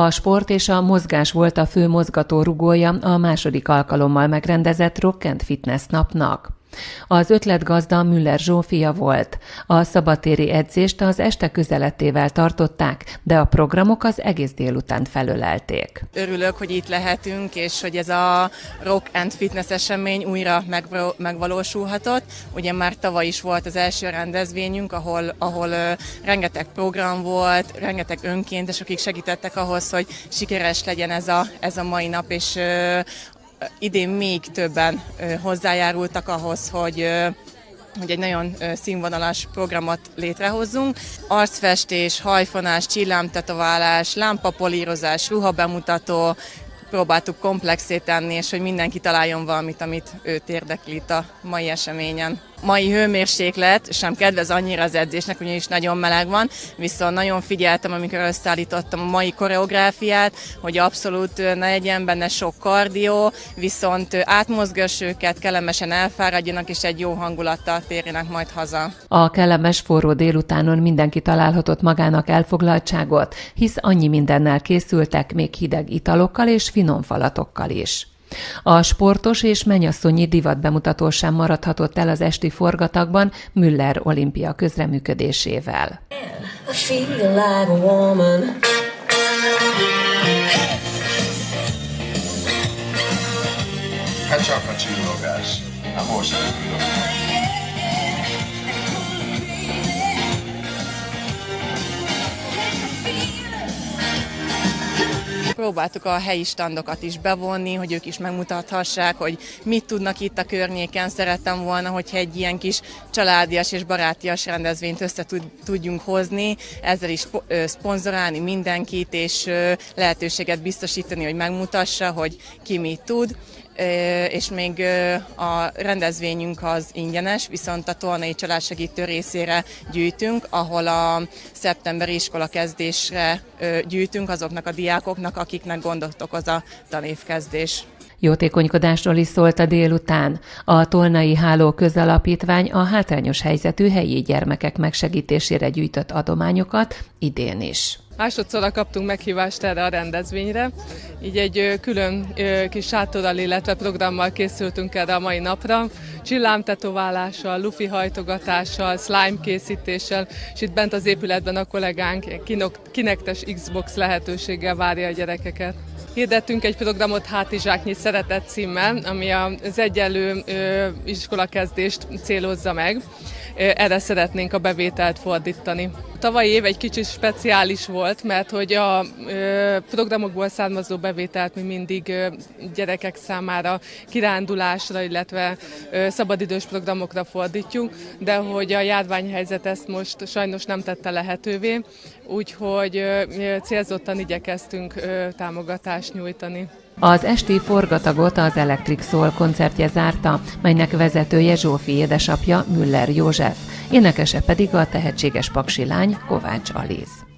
A sport és a mozgás volt a fő mozgatórugója a második alkalommal megrendezett Rock and Fitness napnak. Az ötletgazda Müller Zsófia volt. A szabatéri edzést az este közeletével tartották, de a programok az egész délután felölelték. Örülök, hogy itt lehetünk, és hogy ez a Rock and Fitness esemény újra megvalósulhatott. Ugye már tavaly is volt az első rendezvényünk, ahol, ahol rengeteg program volt, rengeteg önkéntes, akik segítettek ahhoz, hogy sikeres legyen ez a, ez a mai nap, és idén még többen hozzájárultak ahhoz, hogy hogy egy nagyon színvonalas programot létrehozzunk. Arcfestés, hajfonás, csillámtetoválás, lámpapolírozás, ruhabemutató, próbáltuk komplexé tenni, és hogy mindenki találjon valamit, amit őt érdekli a mai eseményen mai hőmérséklet sem kedvez annyira az edzésnek, ugyanis nagyon meleg van, viszont nagyon figyeltem, amikor összeállítottam a mai koreográfiát, hogy abszolút ne legyen benne sok kardió, viszont átmozgass őket, kellemesen elfáradjanak, és egy jó hangulattal térjenek majd haza. A kellemes forró délutánon mindenki találhatott magának elfoglaltságot, hisz annyi mindennel készültek, még hideg italokkal és finom falatokkal is. A sportos és mennyasszonyi divat bemutató sem maradhatott el az esti forgatagban Müller olimpia közreműködésével. Hát csak a csillogás. Hát most próbáltuk a helyi standokat is bevonni, hogy ők is megmutathassák, hogy mit tudnak itt a környéken. Szerettem volna, hogyha egy ilyen kis családias és barátias rendezvényt össze tudjunk hozni, ezzel is szponzorálni mindenkit, és lehetőséget biztosítani, hogy megmutassa, hogy ki mit tud és még a rendezvényünk az ingyenes, viszont a Tolnai Családsegítő részére gyűjtünk, ahol a szeptemberi iskola kezdésre gyűjtünk azoknak a diákoknak, akiknek gondot okoz a tanévkezdés. Jótékonykodásról is szólt a délután. A Tolnai Háló közalapítvány a hátrányos helyzetű helyi gyermekek megsegítésére gyűjtött adományokat idén is. Másodszorra kaptunk meghívást erre a rendezvényre, így egy külön kis sátorral, illetve programmal készültünk erre a mai napra. Csillámtetoválással, lufi hajtogatással, slime készítéssel, és itt bent az épületben a kollégánk kinektes Xbox lehetőséggel várja a gyerekeket. Hirdettünk egy programot Hátizsáknyi Szeretet címmel, ami az egyenlő iskolakezdést célozza meg. Erre szeretnénk a bevételt fordítani. Tavalyi év egy kicsit speciális volt, mert hogy a programokból származó bevételt mi mindig gyerekek számára kirándulásra, illetve szabadidős programokra fordítjuk, de hogy a járványhelyzet ezt most sajnos nem tette lehetővé, úgyhogy célzottan igyekeztünk támogatást nyújtani. Az esti forgatagot az Electric Soul koncertje zárta, melynek vezetője Zsófi édesapja Müller József, énekese pedig a tehetséges paksi lány Kovács Aliz.